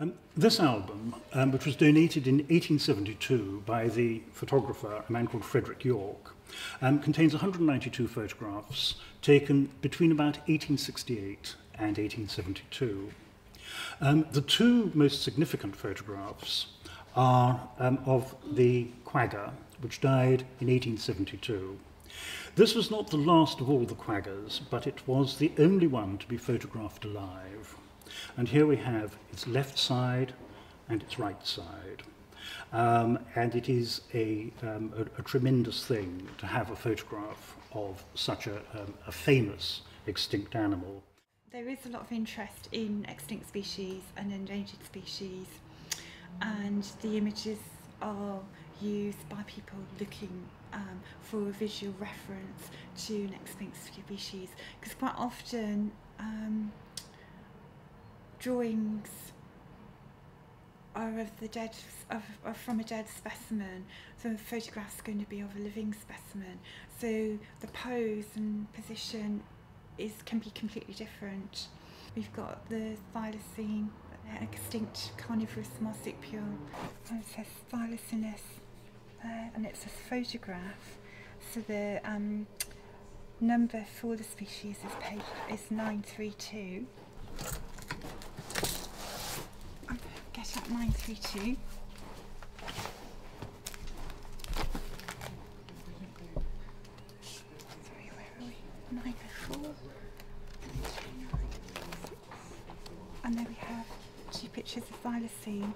Um, this album, um, which was donated in 1872 by the photographer, a man called Frederick York, um, contains 192 photographs taken between about 1868 and 1872. Um, the two most significant photographs are um, of the quagga, which died in 1872. This was not the last of all the quaggas, but it was the only one to be photographed alive. And here we have its left side and its right side. Um, and it is a, um, a, a tremendous thing to have a photograph of such a, um, a famous extinct animal. There is a lot of interest in extinct species and endangered species, and the images are used by people looking um, for a visual reference to an extinct species because quite often um, drawings are of the dead of, from a dead specimen. So the photograph's going to be of a living specimen. So the pose and position is can be completely different. We've got the thylacine extinct carnivorous marsupial. And it says thylacinus uh, and it's a photograph. So the um, number for the species is page is 932 get up 932. Sorry, where? 904. And there we have two pictures of thylacine.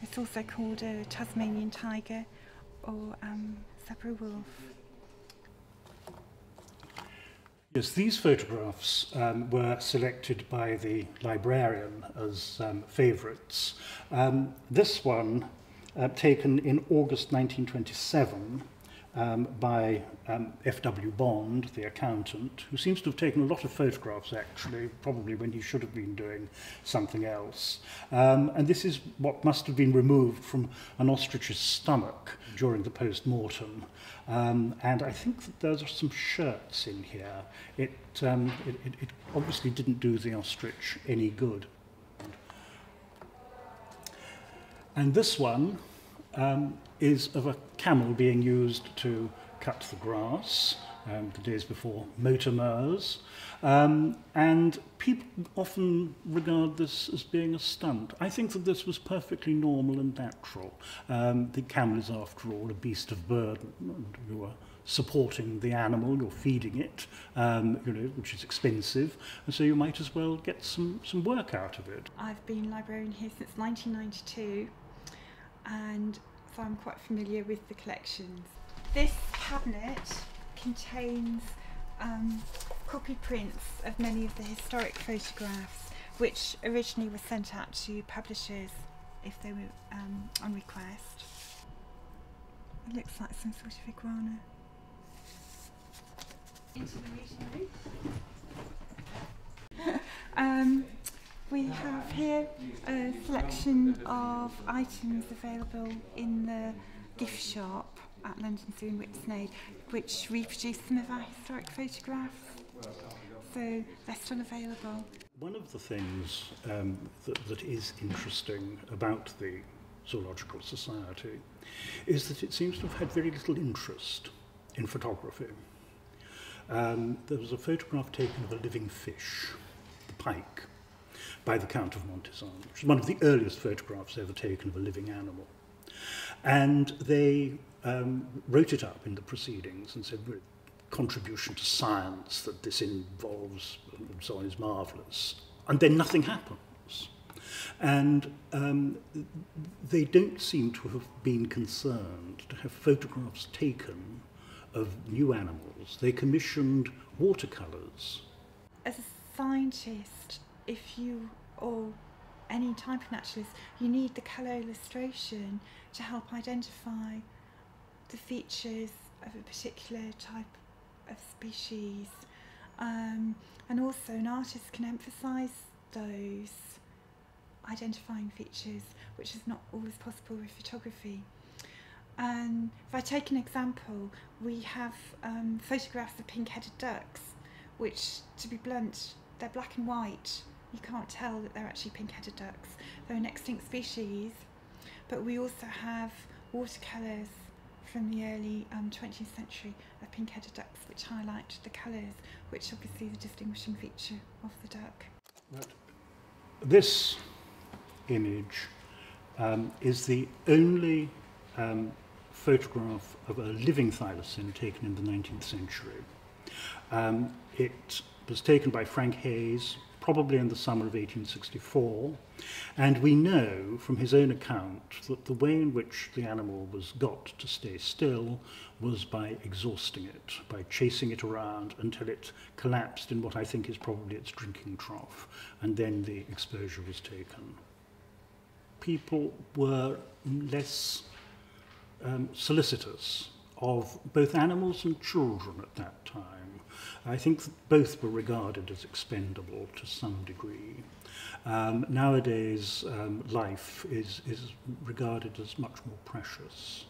It's also called a Tasmanian tiger or um, zebra wolf. is these photographs um, were selected by the librarian as um, favourites. Um, this one, uh, taken in August 1927, um, by um, F.W. Bond, the accountant, who seems to have taken a lot of photographs actually, probably when he should have been doing something else. Um, and this is what must have been removed from an ostrich's stomach during the post mortem. Um, and I think that there's some shirts in here. It, um, it, it, it obviously didn't do the ostrich any good. And this one um, is of a camel being used to cut the grass, um, the days before motor mowers, um, and people often regard this as being a stunt. I think that this was perfectly normal and natural. Um, the camel is, after all, a beast of burden, and you are supporting the animal, you're feeding it, um, you know, which is expensive, and so you might as well get some, some work out of it. I've been librarian here since 1992. And so I'm quite familiar with the collections. This cabinet contains um, copy prints of many of the historic photographs which originally were sent out to publishers if they were um, on request. It looks like some sort of iguana. Into the room. um, have here a selection of items available in the gift shop at London Zoo in Whipsnade, which reproduce some of our historic photographs. So they're still available. One of the things um, that, that is interesting about the Zoological Society is that it seems to have had very little interest in photography. Um, there was a photograph taken of a living fish, the pike, by the Count of Montizon, which is one of the earliest photographs ever taken of a living animal. And they um, wrote it up in the proceedings and said, contribution to science that this involves and so on is marvellous. And then nothing happens. And um, they don't seem to have been concerned to have photographs taken of new animals. They commissioned watercolours. As a scientist, if you, or any type of naturalist, you need the colour illustration to help identify the features of a particular type of species. Um, and also an artist can emphasise those identifying features, which is not always possible with photography. And if I take an example, we have um, photographs of pink-headed ducks, which, to be blunt, they're black and white, you can't tell that they're actually pink-headed ducks. They're an extinct species, but we also have watercolours from the early um, 20th century of pink-headed ducks which highlight the colours, which obviously is a distinguishing feature of the duck. This image um, is the only um, photograph of a living thylacine taken in the 19th century. Um, it was taken by Frank Haes, probably in the summer of 1864, and we know from his own account that the way in which the animal was got to stay still was by exhausting it, by chasing it around until it collapsed in what I think is probably its drinking trough, and then the exposure was taken. People were less um, solicitous of both animals and children at that time. I think both were regarded as expendable to some degree. Um, nowadays, um, life is, is regarded as much more precious.